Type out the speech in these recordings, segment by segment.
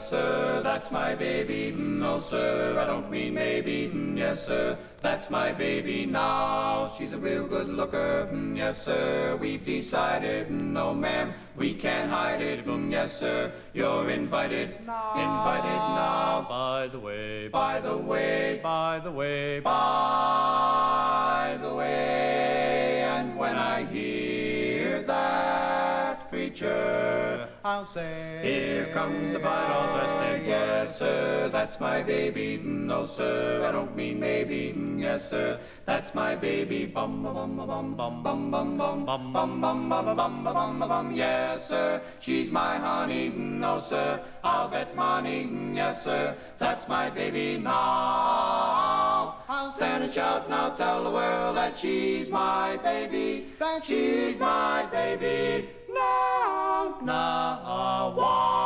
Yes, sir, that's my baby. No, sir, I don't mean maybe. Mm, yes, sir, that's my baby now. She's a real good looker. Mm, yes, sir, we've decided. Mm, no, ma'am, we can't hide it. Yes, sir, you're invited. Now. Invited now. By the way, by the way, by the way, by the way. And when I hear that preacher, I'll say, Here comes the bottle resting. Yes, sir, that's my baby. No, sir, I don't mean maybe. Yes, sir, that's my baby. Bum bum bum bum bum bum bum bum bum bum bum bum bum bum bum bum. Yes, sir, she's my honey. No, sir, I'll bet money. Yes, sir, that's my baby now. I'll stand and shout now, tell the world that she's my baby. That she's my baby Swapna wa.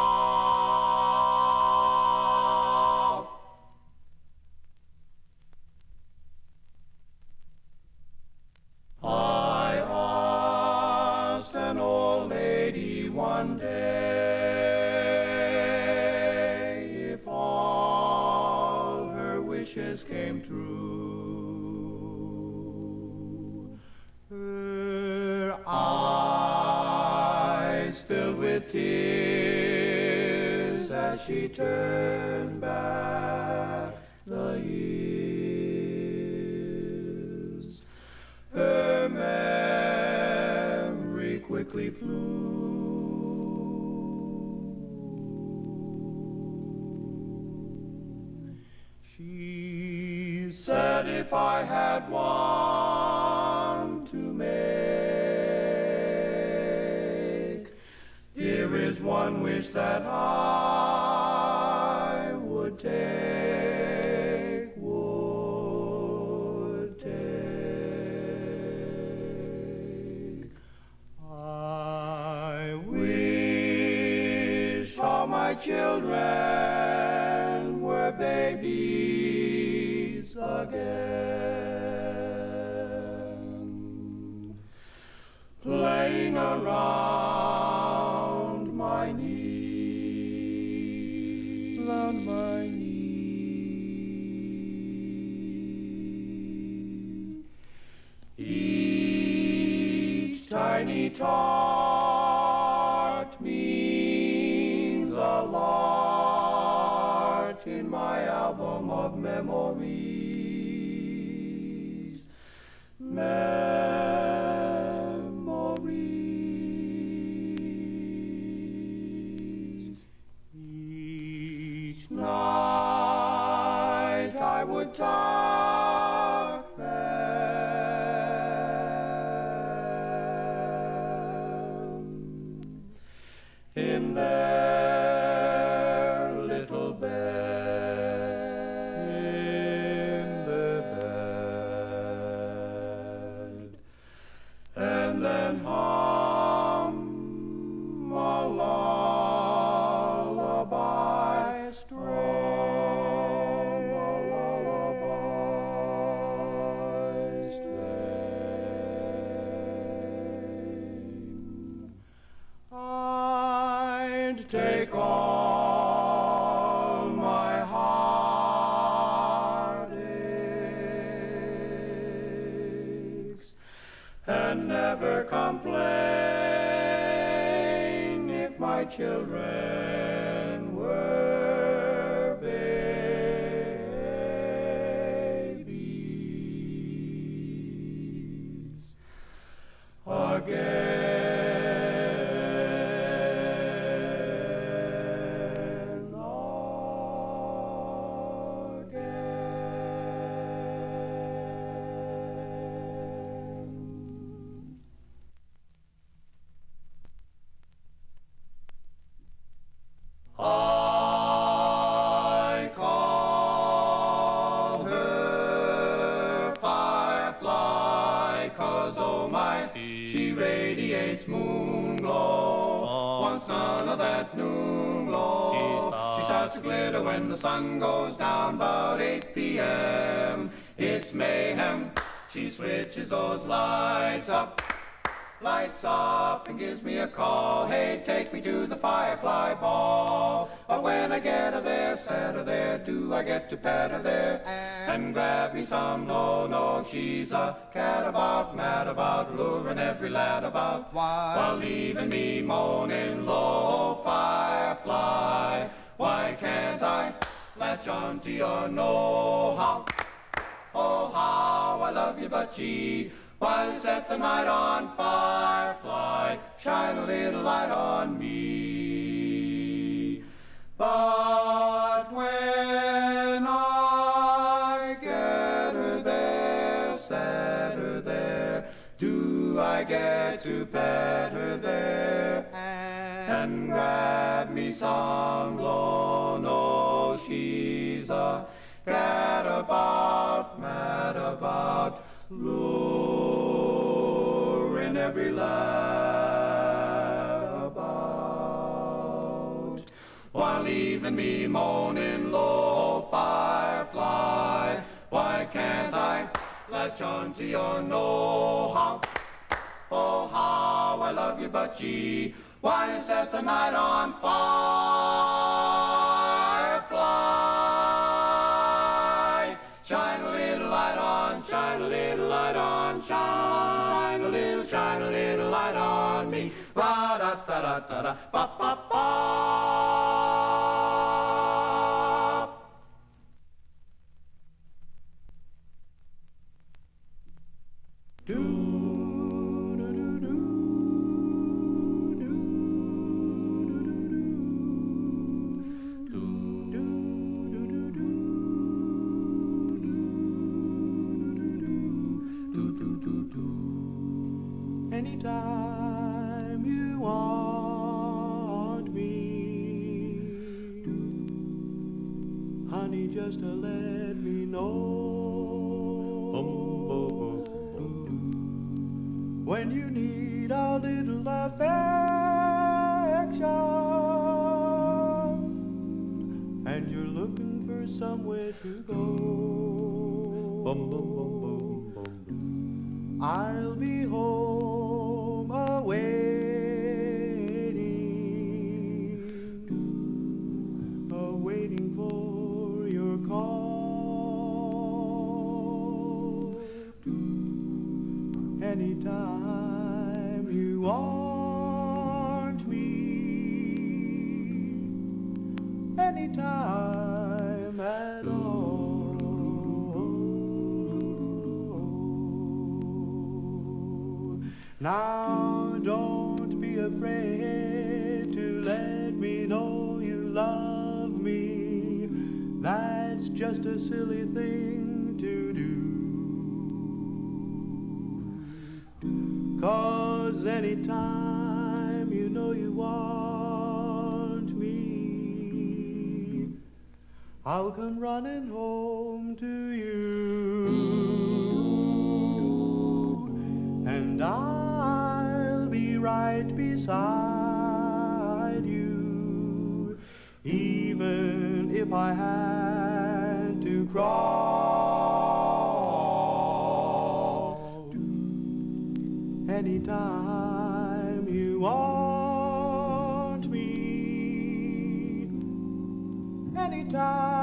Turned back the years. Her memory quickly flew. She said if I had one to make, here is one wish that I children in there. Mayhem. She switches those lights up lights up and gives me a call. Hey, take me to the Firefly Ball. But when I get her there, set her there, do I get to pet her there and grab me some? No, no, she's a cat about, mad about, luring every lad about. Why? While leaving me moaning low, Firefly. Why can't I latch on to your know-how? I love you, but gee, why set the night on fire? firefly, shine a little light on me. But when I get her there, set her there, do I get to pet her there and grab me some glow? No, she's a cat about, about, luring every lad about. While leaving me moaning low, firefly, why can't I latch on to your know-how? Oh, how I love you, but gee, why set the night on fire? On, shine a little, shine a little light on me. Ra da da da da da, ba ba Cause anytime you know you want me, I'll come running home to you. And I'll be right beside you, even if I had anytime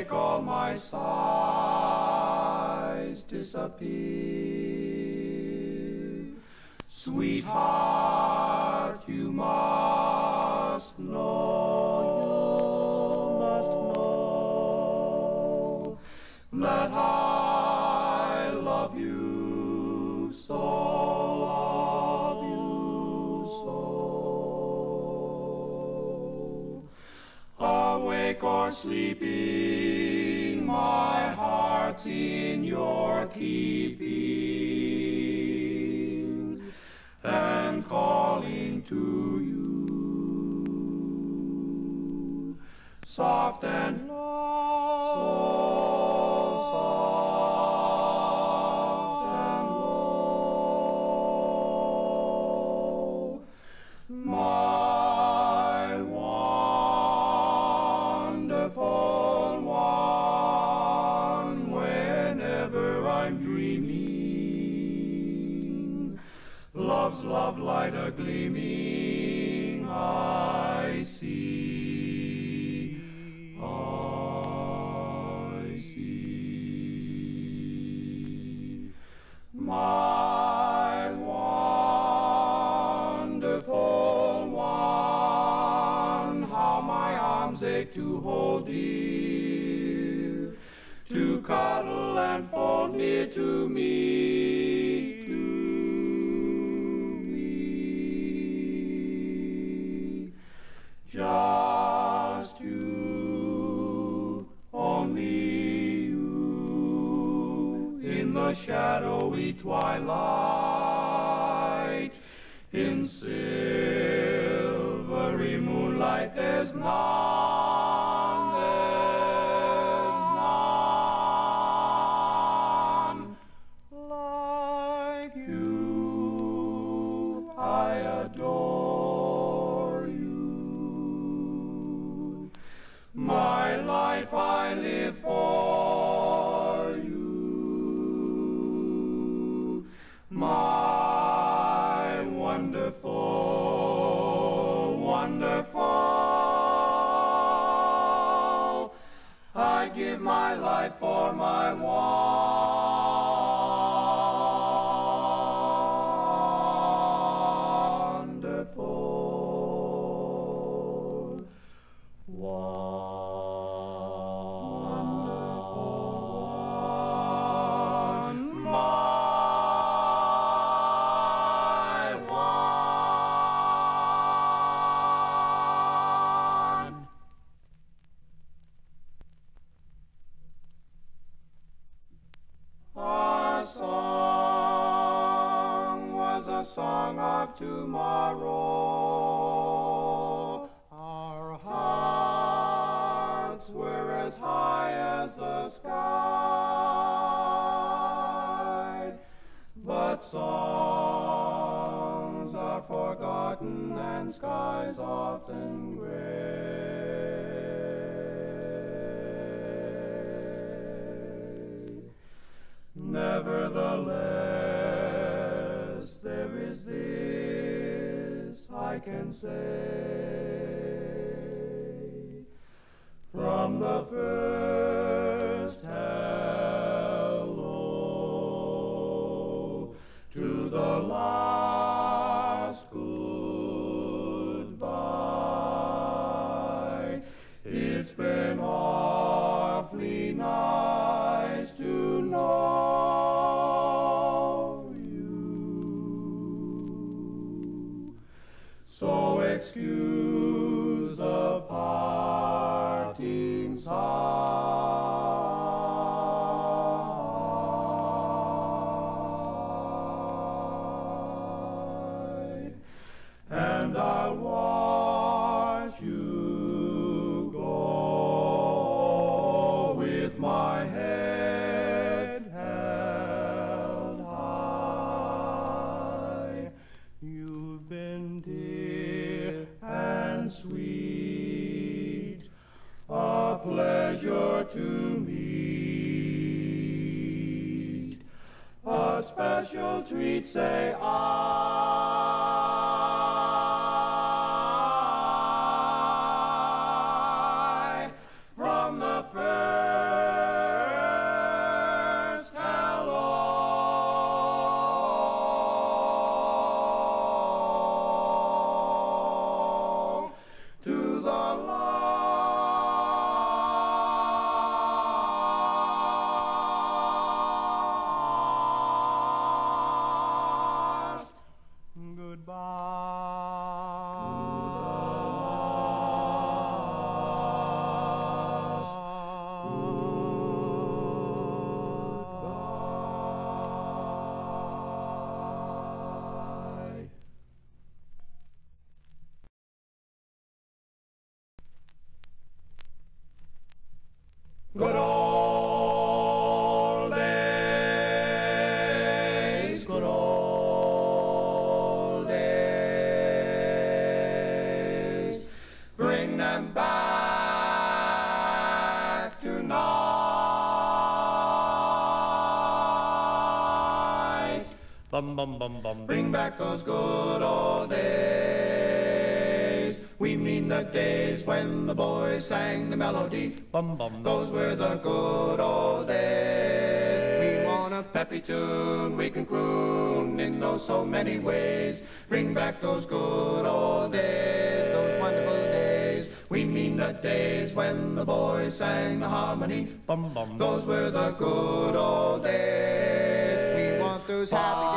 make all my sighs disappear. Sweetheart, you must know, you must know that I sleeping, my heart's in your keeping, and calling to you, soft and to me. To me. Just you, only you, in the shadowy twilight, in silvery moonlight, there's not. But songs are forgotten and skies often gray. Nevertheless, there is this I can say. From the first say back those good old days. We mean the days when the boys sang the melody. Bum bum. Those were the good old days. We want a peppy tune we can croon in oh so many ways. Bring back those good old days, those wonderful days. We mean the days when the boys sang the harmony. Bum bum. Those were the good old days. We want those happy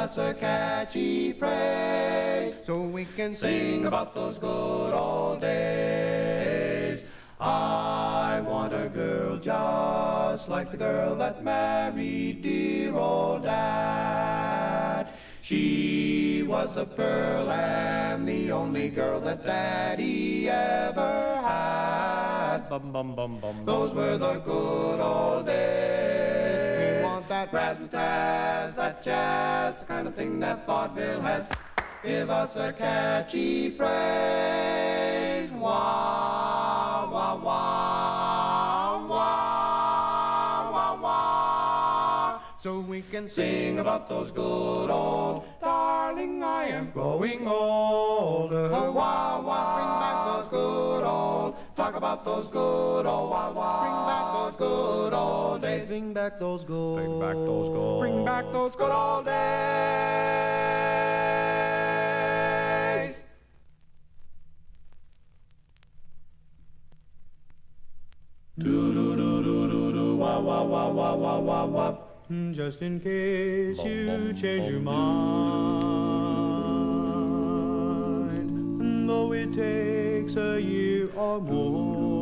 us a catchy phrase so we can sing about those good old days. I want a girl just like the girl that married dear old dad. She was a pearl and the only girl that daddy ever had. Bum bum bum bum. Those were the good old days. That razzmatazz, that jazz, the kind of thing that vaudeville has. Give us a catchy phrase. Wah, wah, wah, wah, wah, wah. So we can sing about those good old. Darling, I am growing. Oh, wah, wah, bring back those good old. Talk about those good old. Wah, wah, bring back those good old days. Bring back those gold. Bring back those gold. Bring back those good old days. Do do do do do do wah wah wah wah wah wah wah. Mm, Just in case you change your mind, takes a year or more,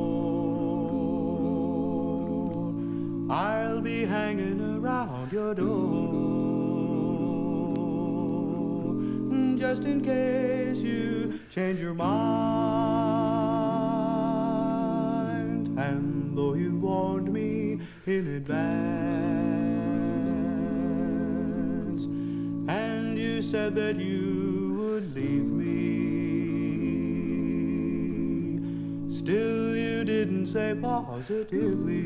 I'll be hanging around your door. Just in case you change your mind, and though you warned me in advance, and you said that you still you didn't say positively.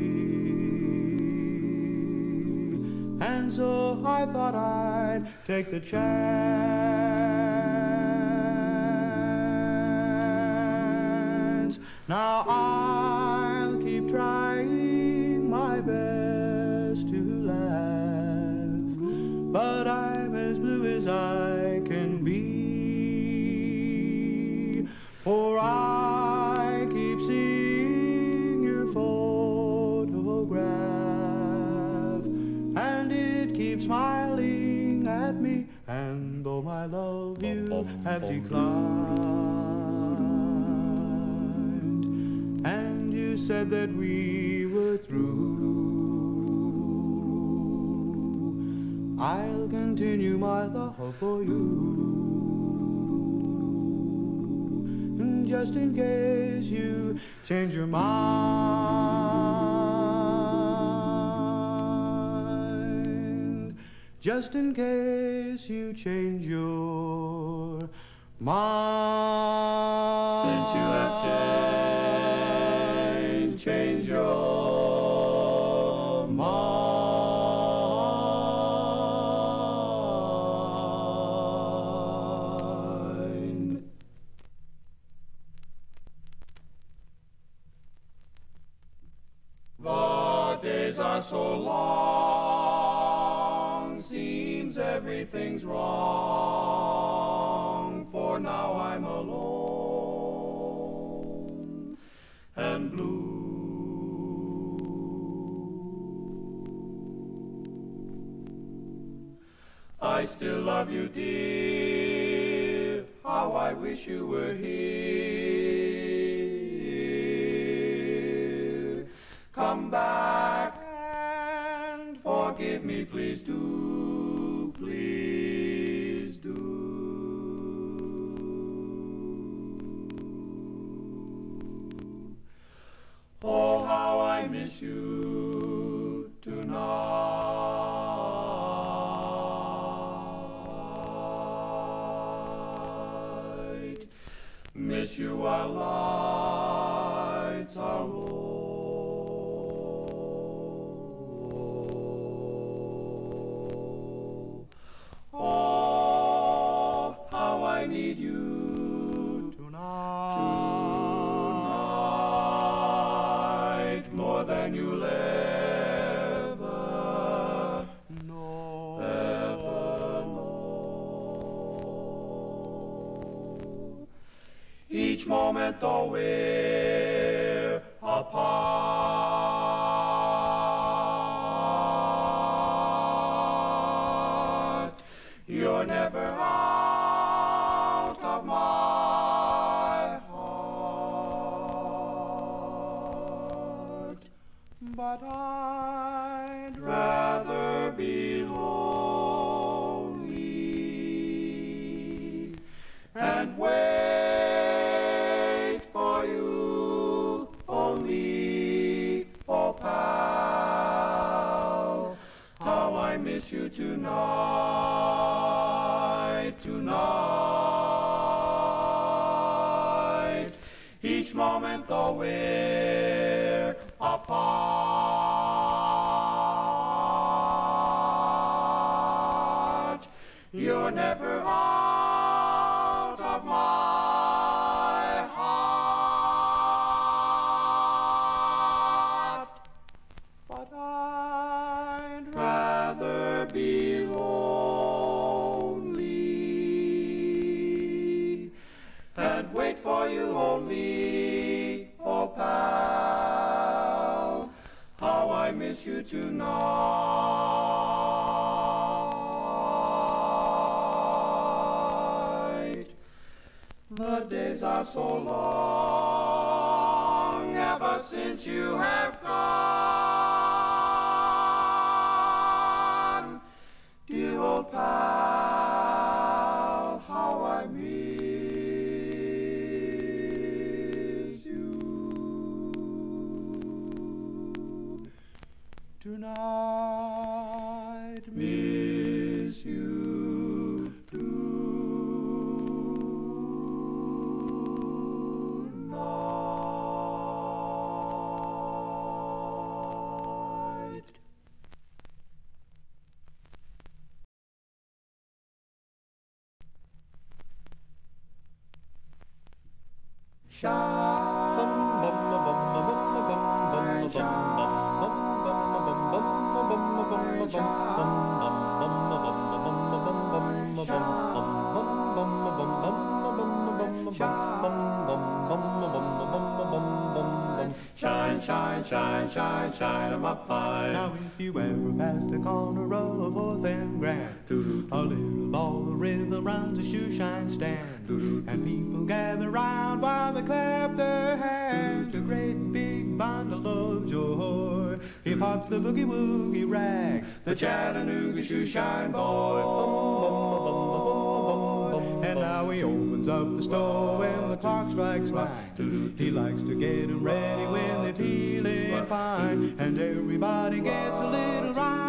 And so I thought I'd take the chance. Now I'll have declined, and you said that we were through, I'll continue my love for you. Just in case you change your mind. Just in case you change your Since love you, dear. How I wish you were here. Come back and forgive me, please do, you are lights Each moment though so long ever since you have corner row of Fourth and Grand, a little ball of rhythm rounds a shoe shine stand, and people gather round while they clap their hands. A great big bundle of joy. He pops the boogie woogie rag, The Chattanooga shoe shine boy. and now he opens up the store when the clock strikes nine. He likes to get 'em ready when they're feeling fine, and everybody gets a little rise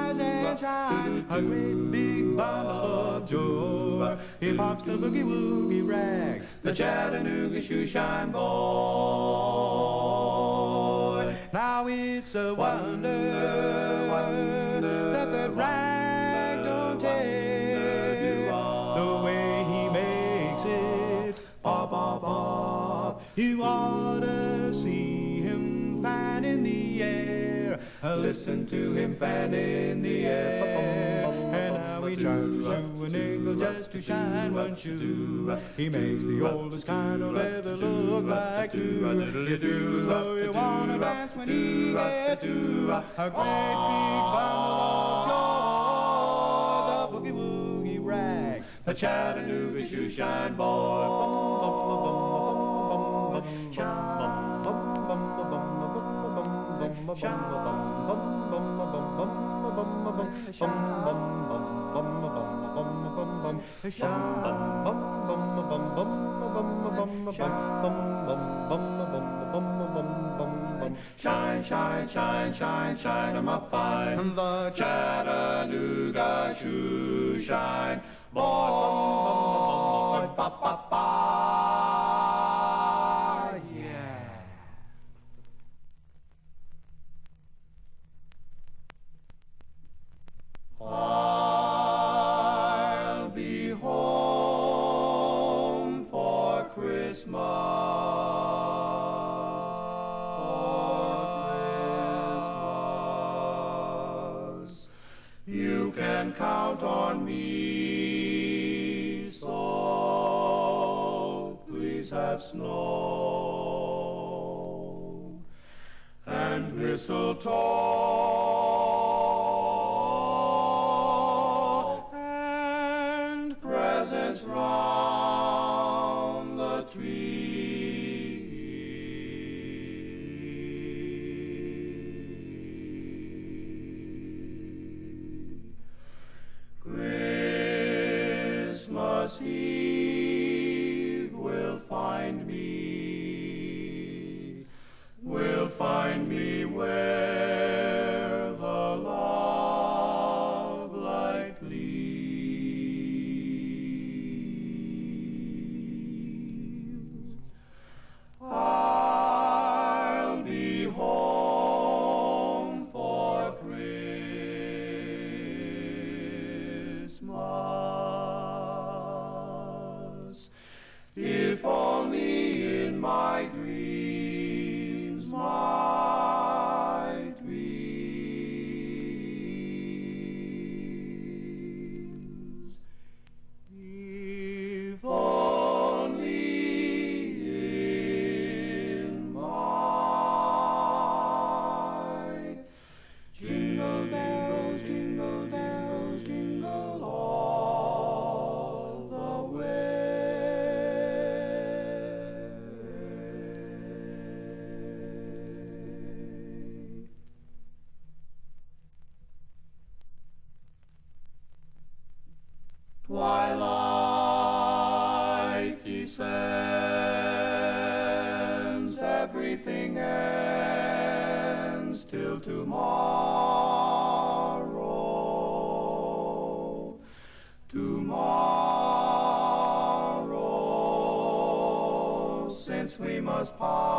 and shine. A great big bundle of joy. He pops the boogie woogie rag. The Chattanooga shoe shine boy. Now it's a wonder, that that rag don't tear the way he makes it. Bob, bob, bob. You ought Listen to him fan in the air. And how he charges you a nickel just to shine one shoe. He makes the oldest kind of leather look like new. You feel as though you wanna dance when he gets to a great big bundle of joy. The boogie woogie rag. The Chattanooga shoe shine boy. Shine. Shine, shine, shine, shine, shine em up fine. And the Chattanooga shoe shine. Boy, pop, pop, you can count on me. So please have snow and mistletoe and presents round. tomorrow. Tomorrow, since we must part.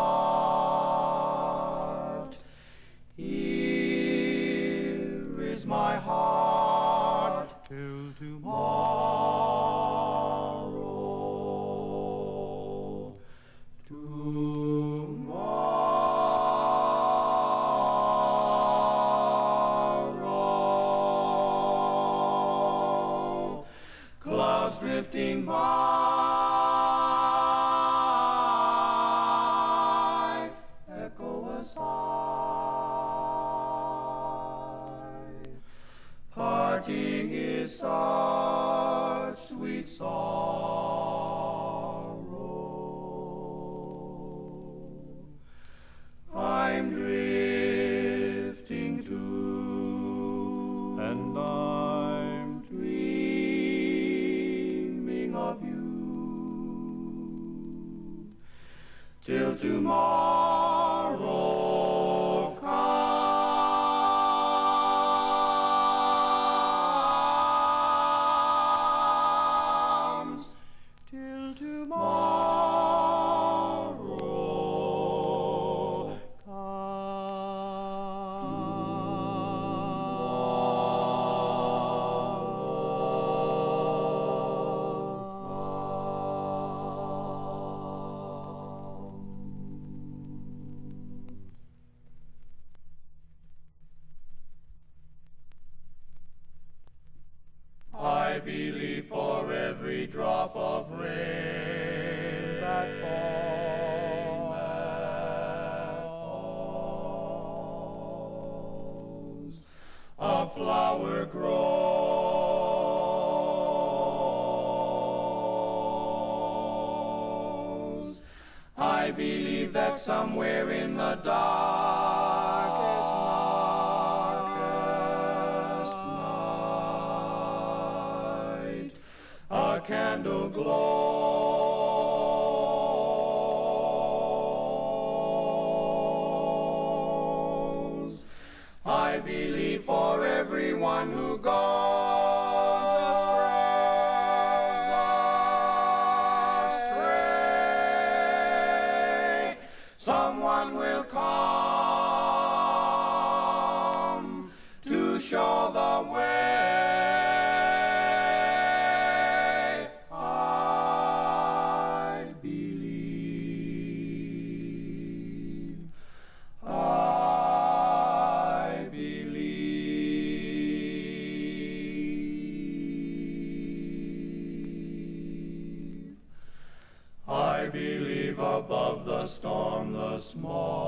the stormless smallest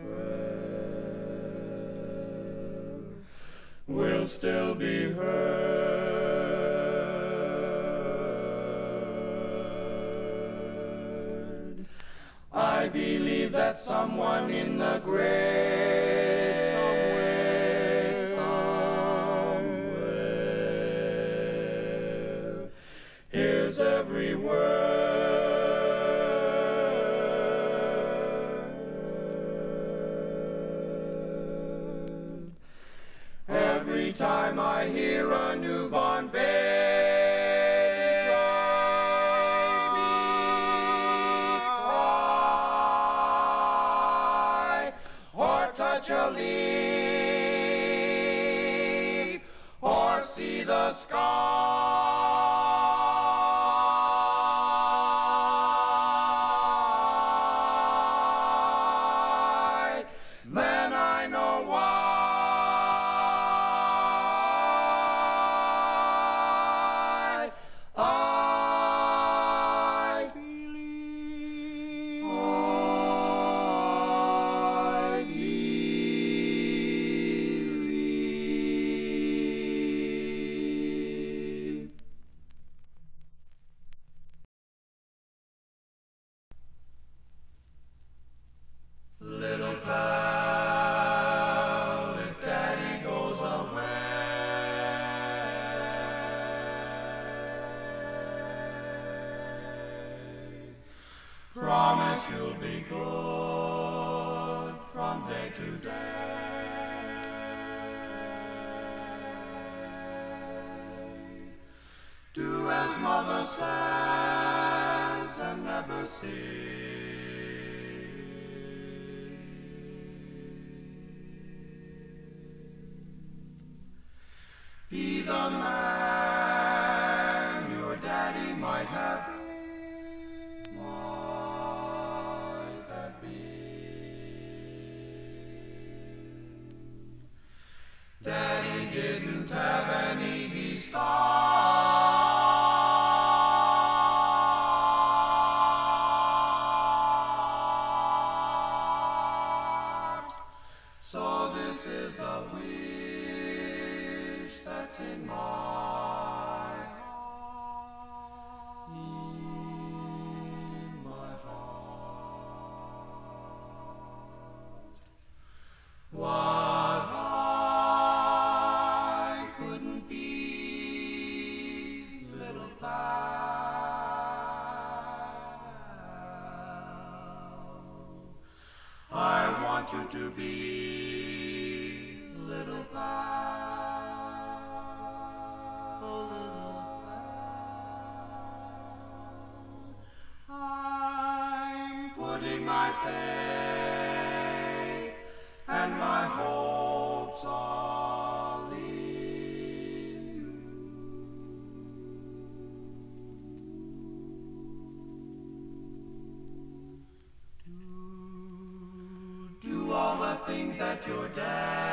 prayer will still be heard. I believe that someone in the grave you to be, little pal. Oh, little pal. I'm putting my faith. that your dad.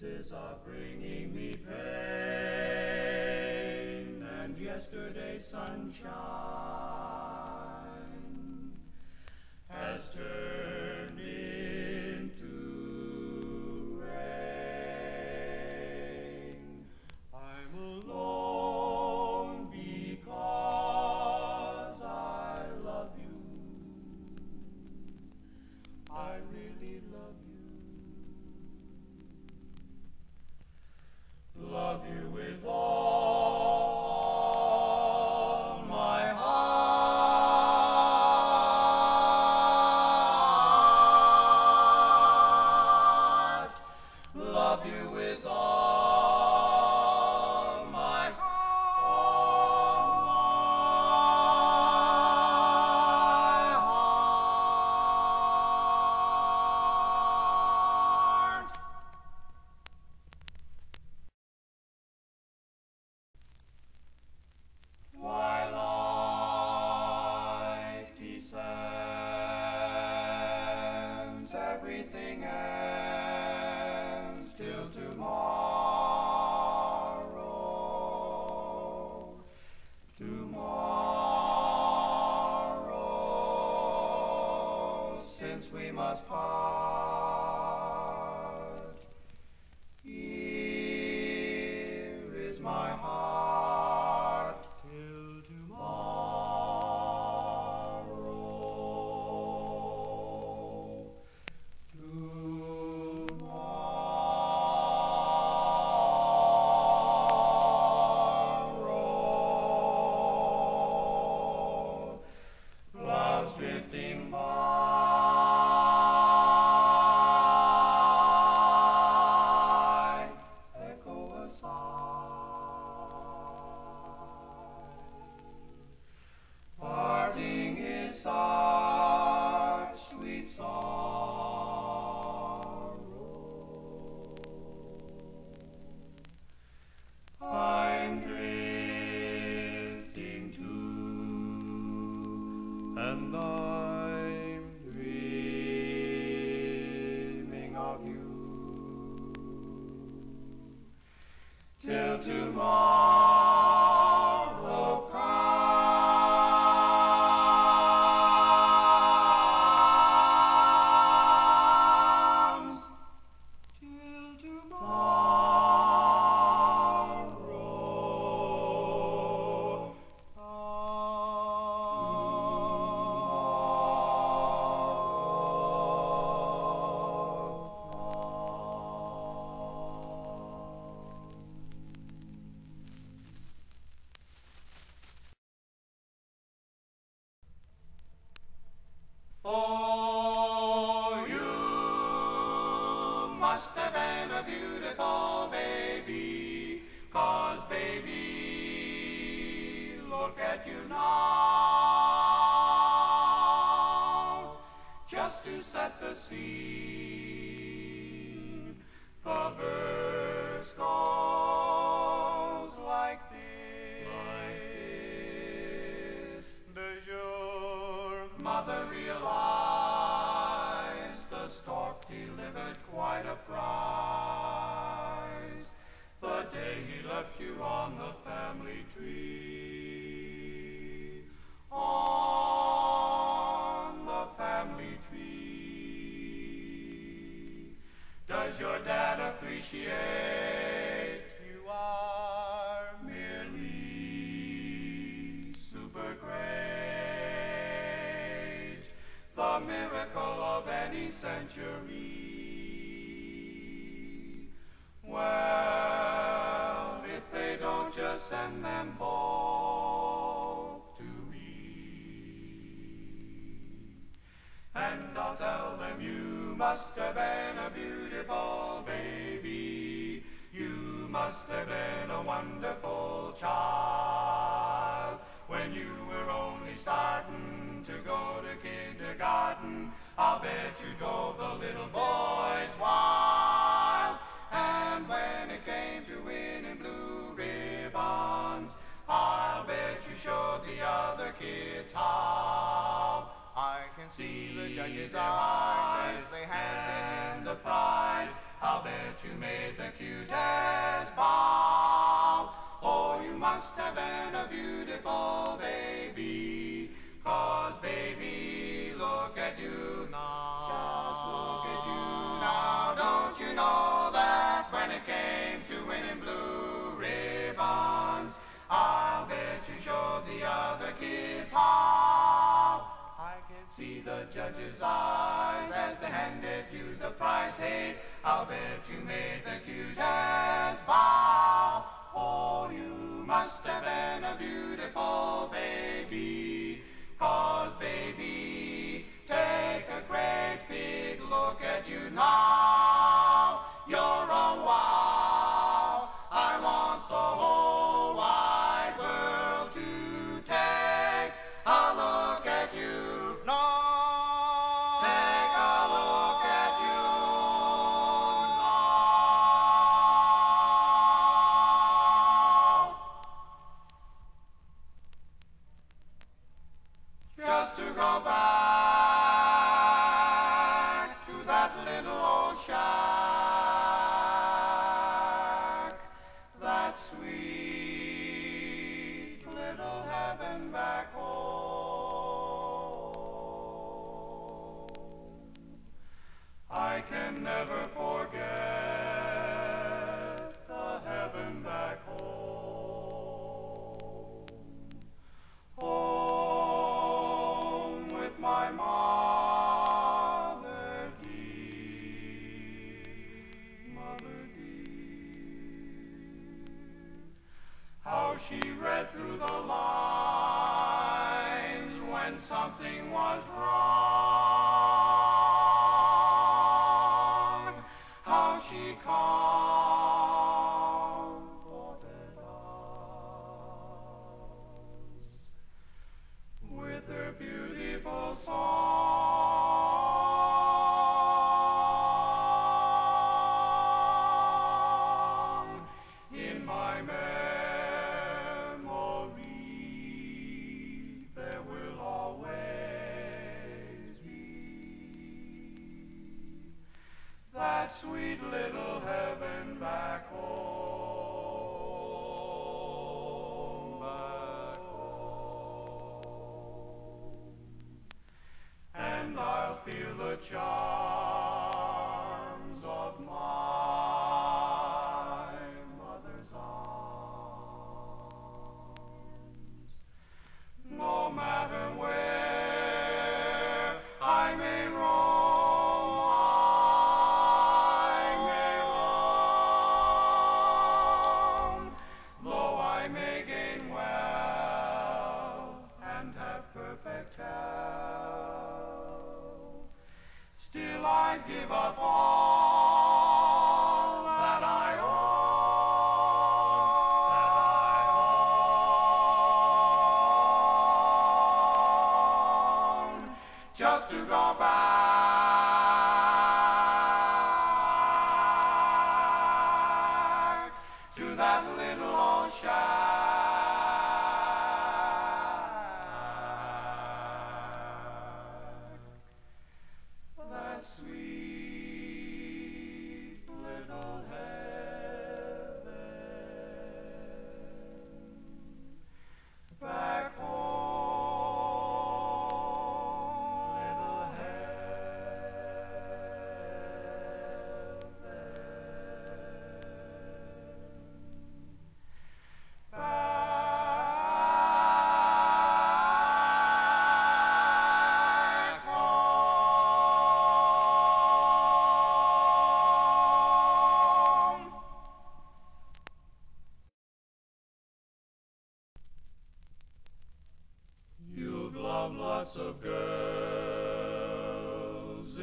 kisses are bringing me pain, and yesterday's sunshine. tomorrow. Tomorrow, since we must part. must have been a wonderful child when you were only starting to go to kindergarten. I'll bet you drove the little boys wild. And when it came to winning blue ribbons, I'll bet you showed the other kids how. I can see, see the judges' eyes as they handed in the prize. I'll bet you made the said, I'll bet you made the cutest bow. Oh, you must have been a beautiful baby. Cause baby, take a great big look at you now.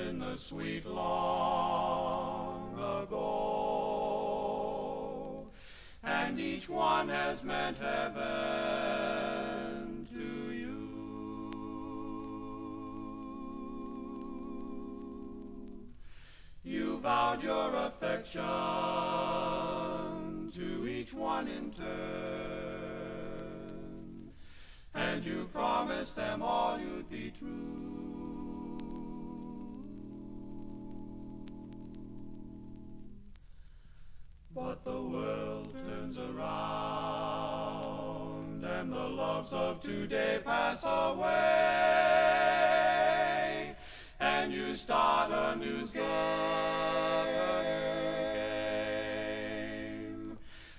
In the sweet long ago, and each one has meant heaven to you. You vowed your affection to each one in turn, and you promised them all you'd be true. Today pass away, and you start a new game.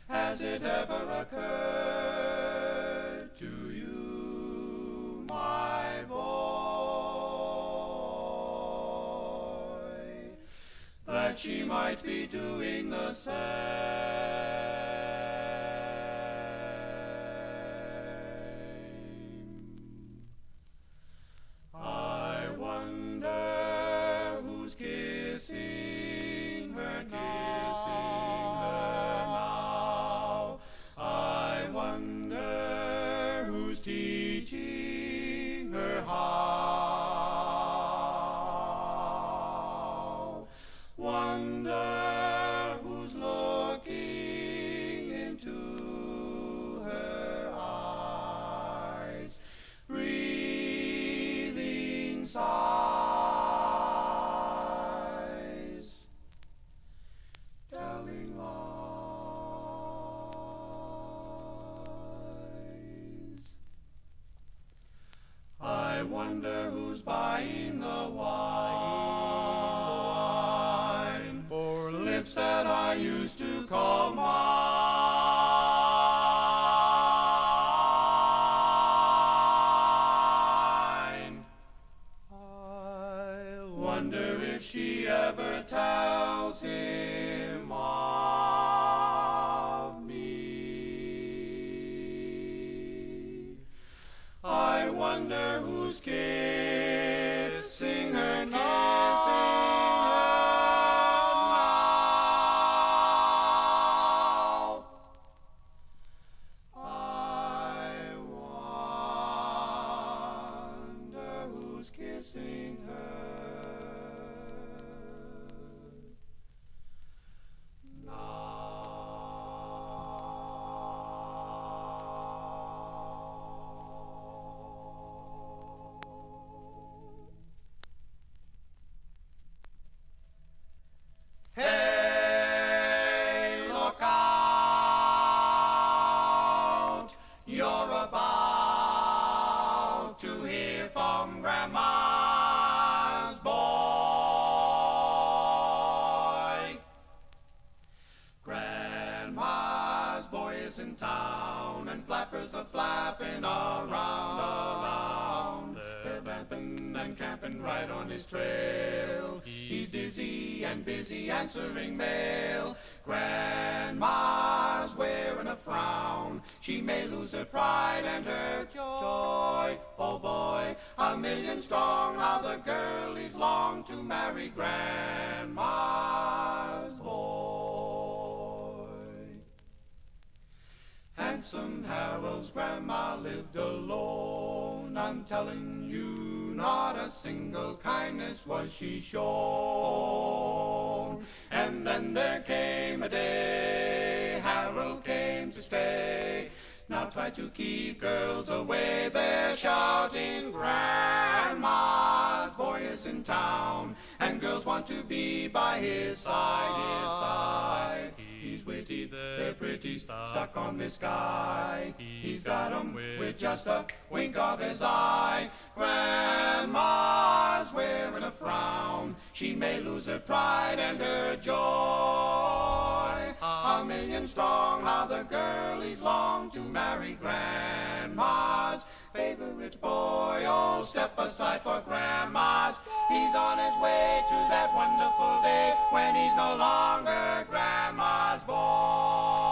Has it ever occurred to you, my boy, that she might be doing the same? Is in town, and flappers are flapping around, around. They're vamping and camping right on his trail. He's dizzy and busy answering mail. Grandma's wearing a frown. She may lose her pride and her joy. Oh boy, a million strong, how the girlies long to marry Grandma's Handsome Harold's grandma lived alone. I'm telling you, not a single kindness was she shown. And then there came a day, Harold came to stay. Now try to keep girls away, they're shouting, Grandma's boy is in town, and girls want to be by his side, his side. They're pretty, stuck on this guy. He's got 'em with just a wink of his eye. Grandma's wearing a frown. She may lose her pride and her joy. A million strong, how the girlies long to marry Grandma's favorite boy. Oh, step aside for Grandma's he's on his way to that wonderful day when he's no longer grandma's boy.